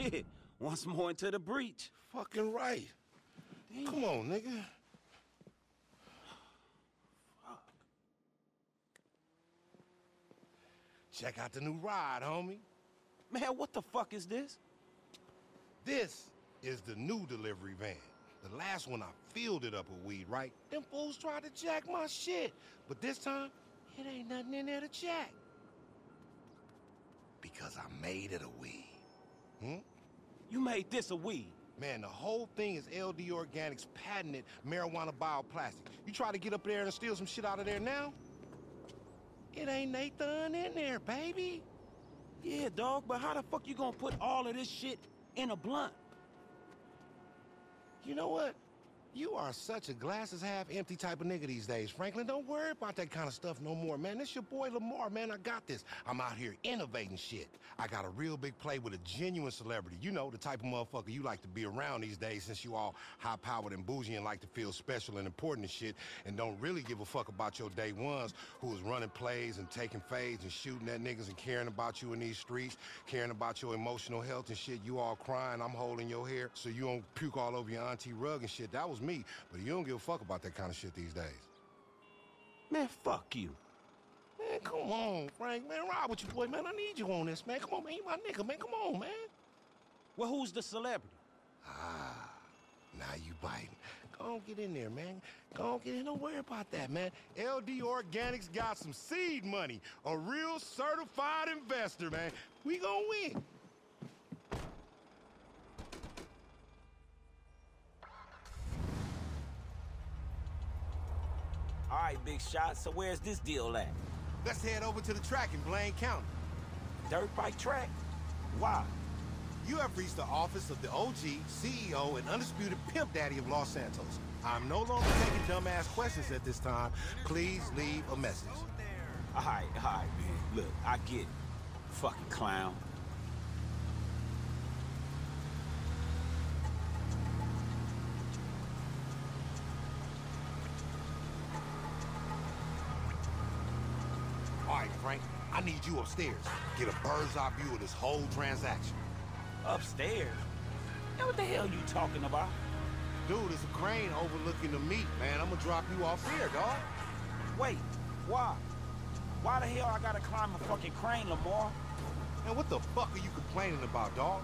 Shit, once more into the breach. Fucking right. Damn. Come on, nigga. Fuck. Check out the new ride, homie. Man, what the fuck is this? This is the new delivery van. The last one I filled it up with weed, right? Them fools tried to jack my shit. But this time, it ain't nothing in there to jack. Because I made it a weed. Hmm? You made this a weed. Man, the whole thing is LD Organics patented marijuana bioplastic. You try to get up there and steal some shit out of there now? It ain't Nathan in there, baby. Yeah, dog, but how the fuck you gonna put all of this shit in a blunt? You know what? You are such a glasses half empty type of nigga these days, Franklin. Don't worry about that kind of stuff no more, man. This your boy Lamar, man. I got this. I'm out here innovating shit. I got a real big play with a genuine celebrity. You know, the type of motherfucker you like to be around these days since you all high-powered and bougie and like to feel special and important and shit and don't really give a fuck about your day ones who is running plays and taking fades and shooting at niggas and caring about you in these streets, caring about your emotional health and shit. You all crying, I'm holding your hair so you don't puke all over your auntie rug and shit. That was me, but you don't give a fuck about that kind of shit these days. Man, fuck you. Man, come on, Frank, man. Ride with your boy, man. I need you on this, man. Come on, man. You my nigga, man. Come on, man. Well, who's the celebrity? Ah, now you biting. Go on, get in there, man. Go on, get in. Don't worry about that, man. LD Organics got some seed money. A real certified investor, man. We gonna win. All right, big shot. So where's this deal at? Let's head over to the track in Blaine County. Dirt bike track? Why? You have reached the office of the OG, CEO, and undisputed pimp daddy of Los Santos. I'm no longer taking dumbass questions at this time. Please leave a message. All right, all right, man. Look, I get it. Fucking clown. I need you upstairs. Get a bird's eye view of this whole transaction. Upstairs? Man, what the hell you talking about? Dude, it's a crane overlooking the meat, man. I'm gonna drop you off here, dog. Wait, why? Why the hell I gotta climb a fucking crane, Lamar? Man, what the fuck are you complaining about, dog?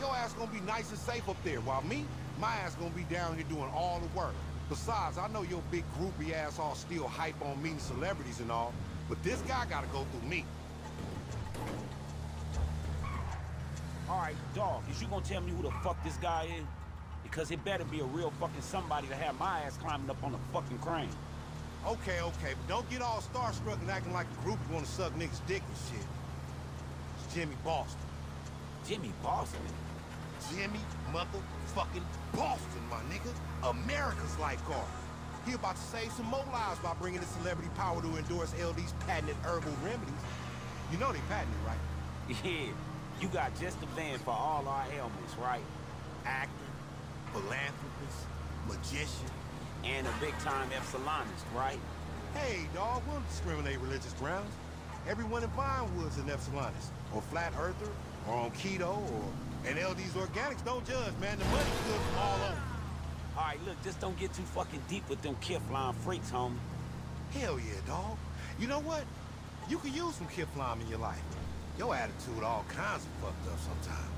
Your ass gonna be nice and safe up there, while me, my ass gonna be down here doing all the work. Besides, I know your big groupie ass all still hype on meeting celebrities and all, but this guy gotta go through me. All right, dog, is you gonna tell me who the fuck this guy is? Because it better be a real fucking somebody to have my ass climbing up on a fucking crane. Okay, okay, but don't get all starstruck and acting like a groupie wanna suck niggas' dick and shit. It's Jimmy Boston. Jimmy Boston? Jimmy motherfucking Boston, my nigga. America's lifeguard. He about to save some more lives by bringing the celebrity power to endorse LD's patented herbal remedies. You know they patented, right? Yeah, you got just the van for all our ailments, right? Actor, philanthropist, magician. And a big-time Epsilonist, right? Hey, dog, we don't discriminate religious grounds. Everyone in Vinewood's an Epsilonist, or flat earther, or on keto, or... And LD's organics don't judge, man. The money's good from all over. All right, look, just don't get too fucking deep with them Kifflom freaks, homie. Hell yeah, dog. You know what? You could use some Kifflom in your life. Your attitude all kinds of fucked up sometimes.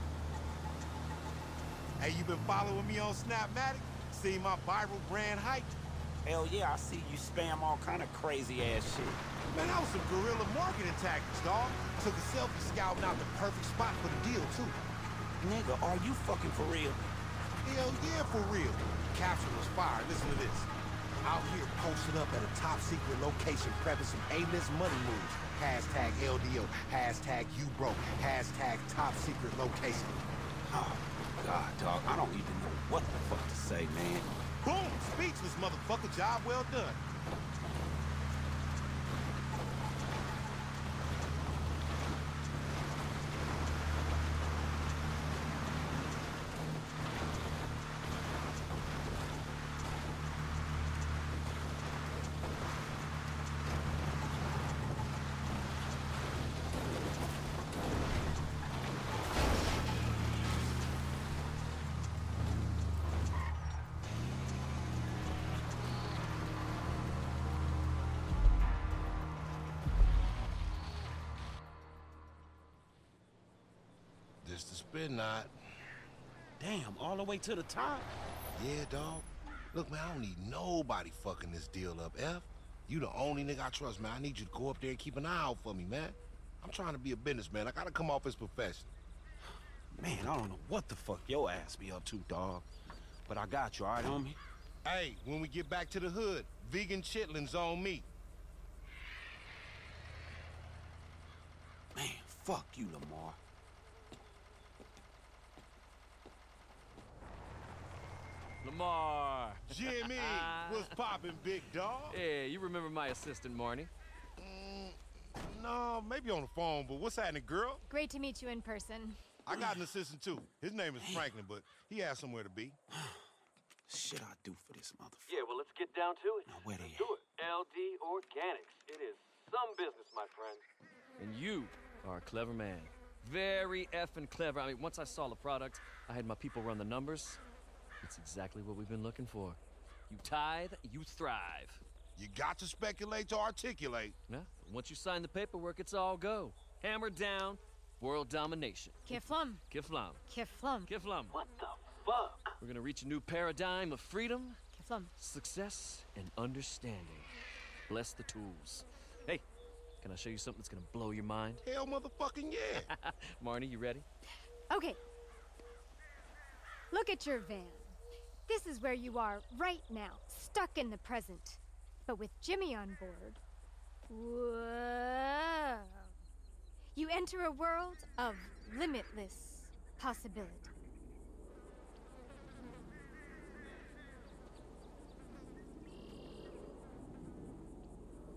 Hey, you been following me on Snapmatic? See my viral brand hype? Hell yeah, I see you spam all kind of crazy-ass shit. Man, that was some guerrilla marketing tactics, dog. Took a selfie scouting out the perfect spot for the deal, too. Nigga, are you fucking for real? Hell yeah, for real. Capture was fired, Listen to this. Out here posted up at a top secret location prepping some A-list money moves. Hashtag LDO, hashtag you broke, hashtag top secret location. Oh, God, dog, I don't even know what the fuck to say, man. Boom! Speechless, motherfucker. Job well done. Not. Damn, all the way to the top? Yeah, dog. Look, man, I don't need nobody fucking this deal up, F. You the only nigga I trust, man. I need you to go up there and keep an eye out for me, man. I'm trying to be a businessman. I gotta come off as professional. Man, I don't know what the fuck your ass be up to, dog. But I got you, all right, homie? Hey, when we get back to the hood, vegan chitlins on me. Man, fuck you, Lamar. Lamar. Jimmy, what's poppin', big dog? Yeah, you remember my assistant, Marnie? Mm, no, maybe on the phone, but what's happening, girl? Great to meet you in person. I got an assistant, too. His name is Franklin, but he has somewhere to be. Shit I do for this motherfucker. Yeah, well, let's get down to it. Now, where they Let's do it. LD Organics. It is some business, my friend. And you are a clever man. Very effing clever. I mean, once I saw the product, I had my people run the numbers. It's exactly what we've been looking for. You tithe, you thrive. You got to speculate to articulate. Yeah, once you sign the paperwork, it's all go. Hammer down, world domination. Kifflom. Kifflom. Kifflom. Kifflom. What the fuck? We're gonna reach a new paradigm of freedom, Kifflom. success, and understanding. Bless the tools. Hey, can I show you something that's gonna blow your mind? Hell motherfucking yeah. Marnie, you ready? Okay. Look at your van. This is where you are right now, stuck in the present. But with Jimmy on board, whoa. You enter a world of limitless possibility.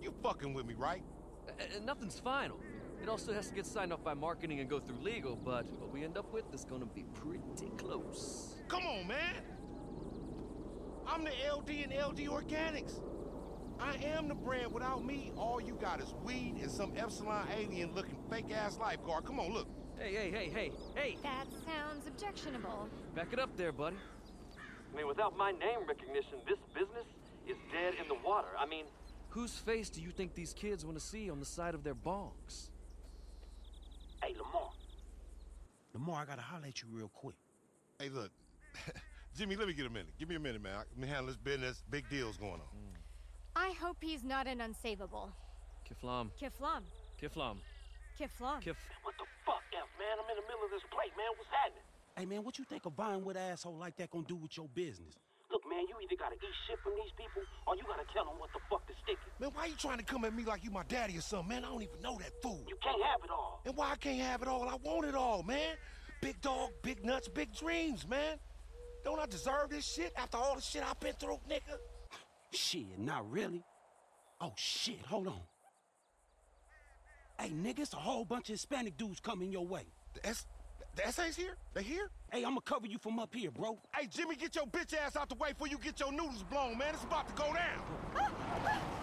you fucking with me, right? Uh, uh, nothing's final. It also has to get signed off by marketing and go through legal, but what we end up with is gonna be pretty close. Come on, man. I'm the LD and LD Organics. I am the brand. Without me, all you got is weed and some Epsilon alien looking fake ass lifeguard. Come on, look. Hey, hey, hey, hey, hey! That sounds objectionable. Back it up there, buddy. I mean, without my name recognition, this business is dead in the water. I mean, Whose face do you think these kids want to see on the side of their bongs? Hey, Lamar. Lamar, I gotta holler at you real quick. Hey, look. Jimmy, let me get a minute. Give me a minute, man. Let me handle this business. Big deal's going on. Mm. I hope he's not an unsavable. Kifflom. Kifflom. Kifflom. Kifflom. Kif. what the fuck, F, man? I'm in the middle of this plate, man. What's happening? Hey, man, what you think a Vinewood asshole like that gonna do with your business? Look, man, you either gotta eat shit from these people, or you gotta tell them what the fuck to stick it. Man, why you trying to come at me like you my daddy or something, man? I don't even know that fool. You can't have it all. And why I can't have it all? I want it all, man. Big dog, big nuts, big dreams, man. Don't I deserve this shit after all the shit I've been through, nigga? Shit, not really. Oh, shit, hold on. Hey, nigga, it's a whole bunch of Hispanic dudes coming your way. The, S- the SA's here? They here? Hey, I'ma cover you from up here, bro. Hey, Jimmy, get your bitch ass out the way before you get your noodles blown, man. It's about to go down. Ah, ah.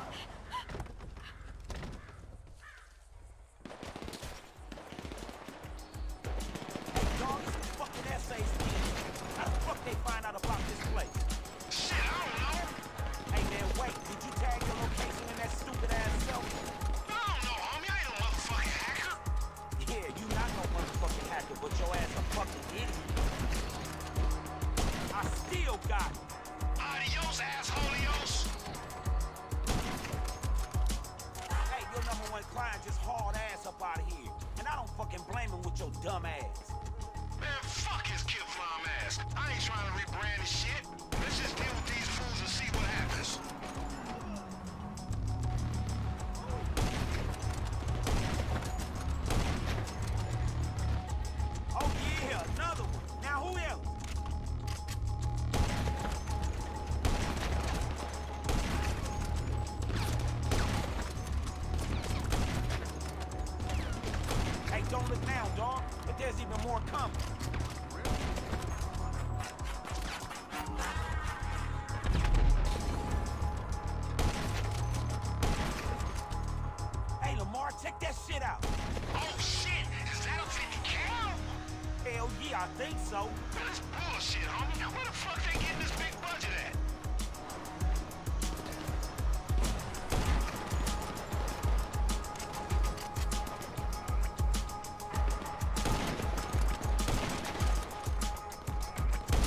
think so. That's bullshit, homie. Where the fuck they getting this big budget at?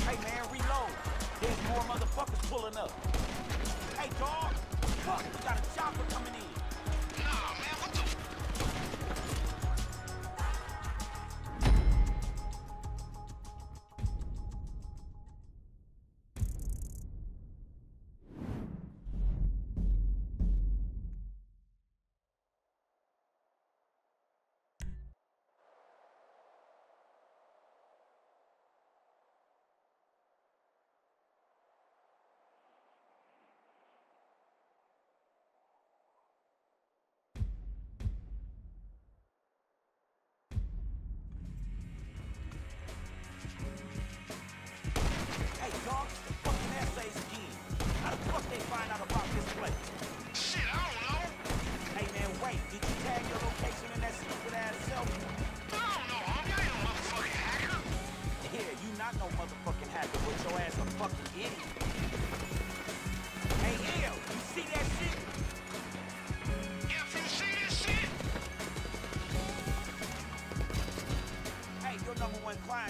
Hey, man, reload. There's more motherfuckers pulling up. Hey, dog. Fuck, we got a chopper coming in.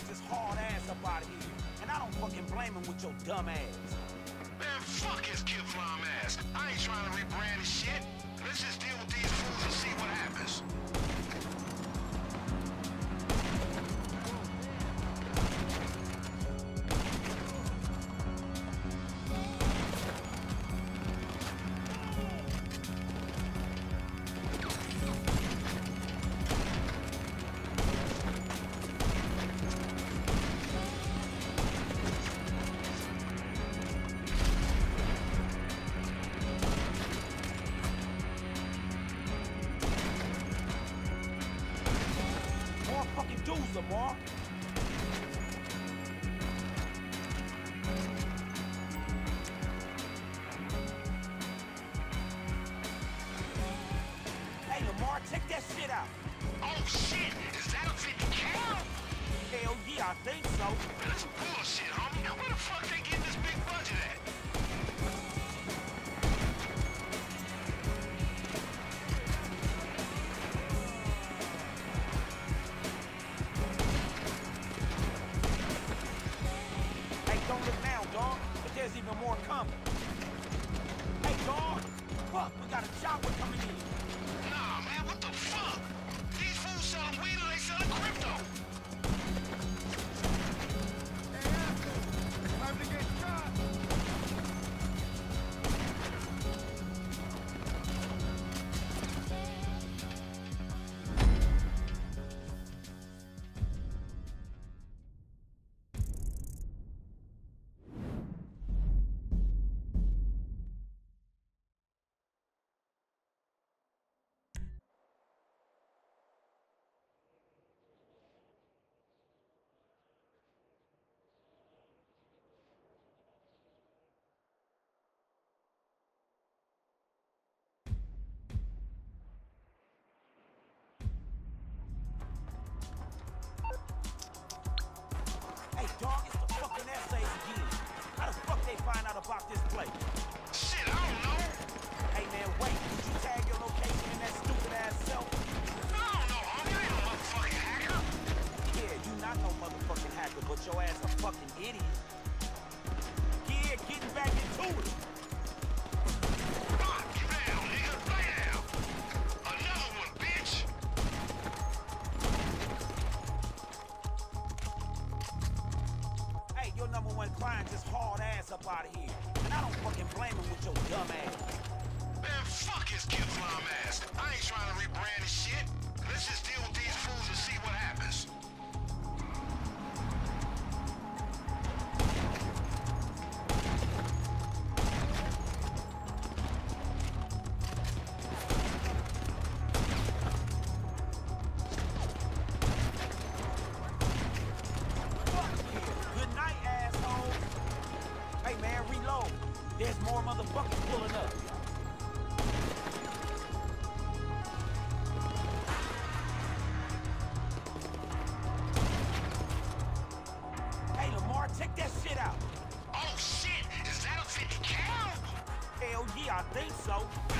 One client ass up out here. And I don't fucking blame him with your dumb ass. man, fuck his flying ass. I ain't trying to rebrand his shit. Let's just deal with these fools and see what happens. Lamar. About this place? Shit, I don't know. Hey, man, wait. Did you tag your location in that stupid ass selfie? I don't know, homie. I ain't no motherfucking hacker. Yeah, you not no motherfucking hacker, but your ass a fucking idiot. Yeah, getting back into it. Your number one client just hauled ass up out of here. And I don't fucking blame him with your dumb ass. Man, fuck his flying ass. I ain't trying to rebrand his shit. Let's just deal with these fools and see what happens. Think so.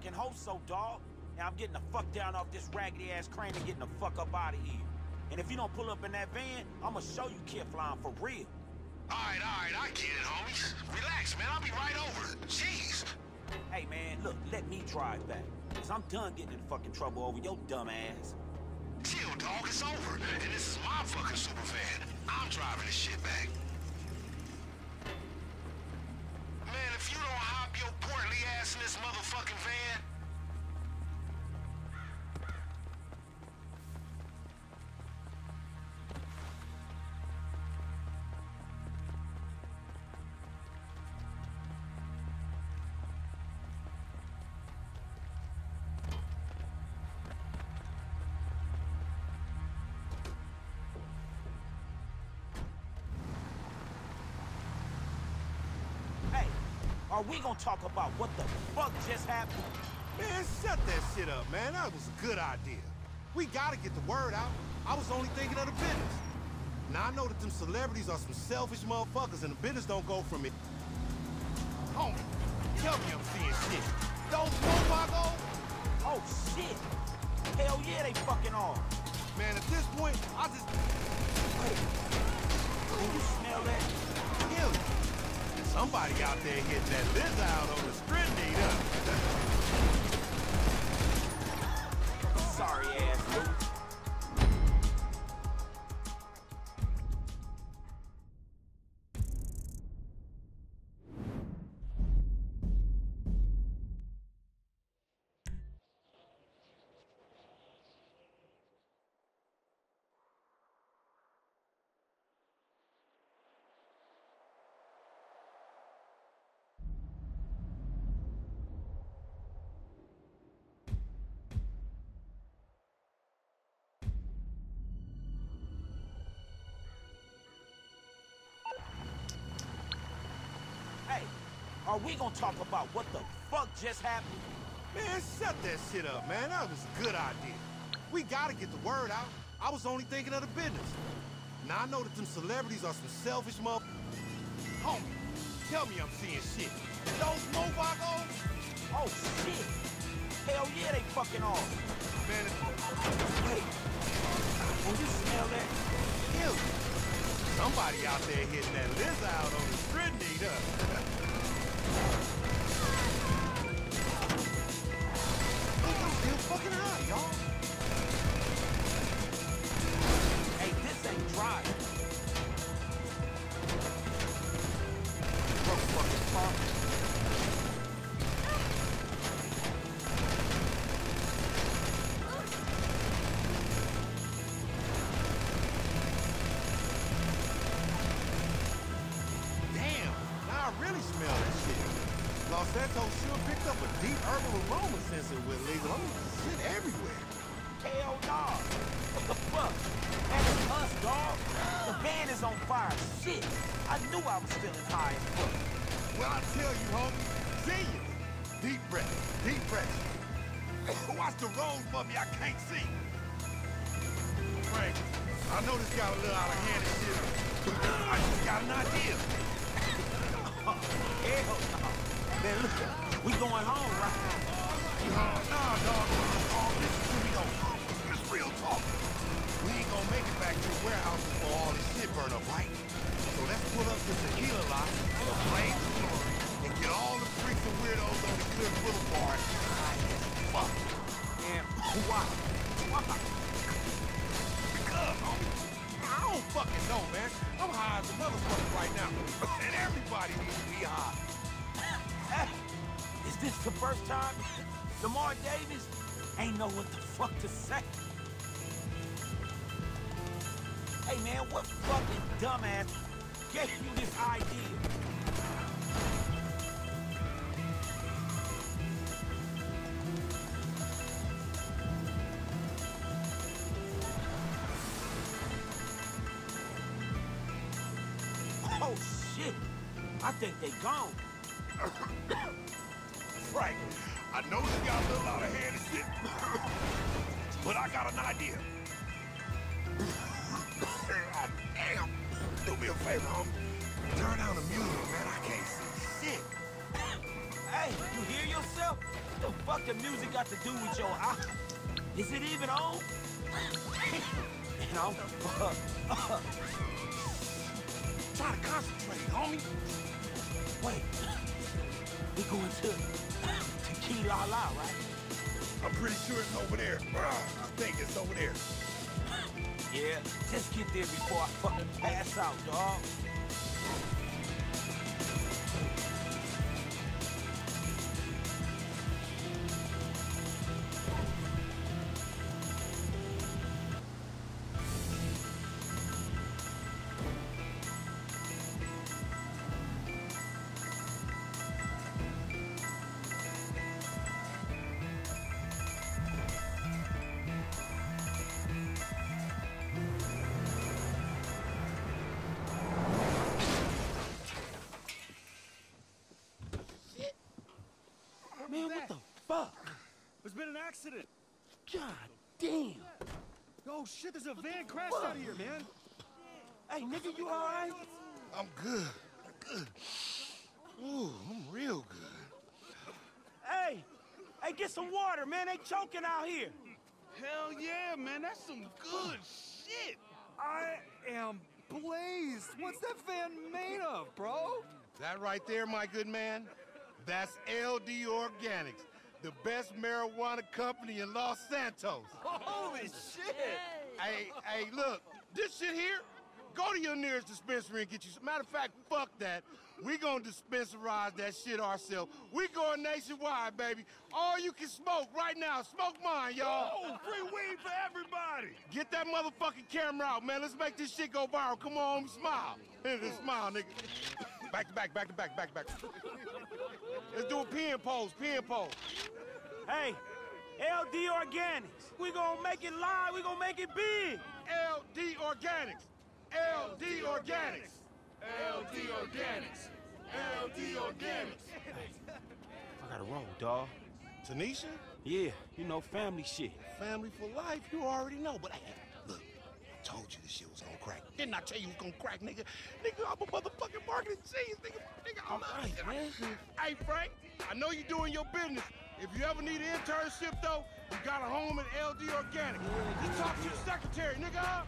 Fucking hope so, dog. Now I'm getting the fuck down off this raggedy ass crane and getting the fuck up out of here. And if you don't pull up in that van, I'ma show you kid flying for real. All right, all right, I get it, homies. Relax, man. I'll be right over. Jeez. Hey man, look, let me drive back. Cause I'm done getting in fucking trouble over your dumb ass. Chill, dog. It's over. And this is my fucking super van. I'm driving this shit back. Are we gonna talk about what the fuck just happened? Man, shut that shit up, man. That was a good idea. We gotta get the word out. I was only thinking of the business. Now, I know that them celebrities are some selfish motherfuckers and the business don't go from it. Homie, tell me I'm seeing shit. Those Mofagos? Oh shit! Hell yeah, they fucking are. Man, at this point, I just... Wait. Can you smell that? Hell. Somebody out there hitting that Liz out on the string need Sorry are we gonna talk about what the fuck just happened? Man, shut that shit up, man. That was a good idea. We gotta get the word out. I was only thinking of the business. Now, I know that them celebrities are some selfish mother... Homie, tell me I'm seeing shit. Those Mofagos? Oh shit! Hell yeah, they fucking are. Man, it's... Wait, can you smell that? Yeah. Somebody out there hitting that Liz out on the string need up. Hey, this ain't dry. Van is on fire. Shit. I knew I was feeling high as fuck. Well, I tell you, homie, See you. Deep breath, deep breath. Watch the road for me, I can't see. Frank, I know this got a little out of hand and shit. I just got an idea. Hell no. Man, look, we going home, right? Nah, oh, nah, dog. Make it back to the warehouse before all this shit burn up, right? So let's pull up to the tequila lot, the flame story, and get all the freaks and weirdos on the Cliff Boulevard high as fuck. And why? Why? I don't fucking know, man. I'm high as a motherfucker right now. And everybody needs to be high. Is this the first time Lamar Davis ain't know what the fuck to say? Hey man, what fucking dumbass gave you this idea? Oh shit! I think they gone. Yourself? What the fuck the music got to do with your eye? Is it even on? and I'm Try to concentrate, homie. Wait. We going to Tequila La, right? I'm pretty sure it's over there. I think it's over there. Yeah, just get there before I fucking pass out, dog. Accident. God damn. Oh shit, there's a van crashed out of here, man. Hey, nigga, you alright? I'm good. I'm good. Ooh, I'm real good. Hey, hey, get some water, man. They choking out here. Hell yeah, man, that's some good shit. I am blazed. What's that van made of, bro? That right there, my good man, that's LD Organics, the best marijuana company in Los Santos. Holy shit! Hey, hey, look, this shit here, go to your nearest dispensary and get you some. Matter of fact, fuck that. We gonna dispensarize that shit ourselves. We going nationwide, baby. All you can smoke right now. Smoke mine, y'all. Oh, free weed for everybody! Get that motherfucking camera out, man. Let's make this shit go viral. Come on, smile. smile, nigga. Back to back, back to back, back to back. Let's do a pin pose, pin pose. Hey, LD Organics. We gonna make it live. We gonna make it big. LD Organics. LD Organics. LD Organics. LD Organics. I gotta roll, dog. Tanisha, Yeah, you know, family shit. family for life, you already know. But hey, look, I told you this shit was gonna crack. Didn't I tell you it was gonna crack, nigga? Nigga, I'm a motherfucking marketing genius, nigga. Nigga, I'm All right, man. Hey, Frank, I know you're doing your business. If you ever need an internship, though, you got a home at LD Organic. Just talk to your secretary, nigga.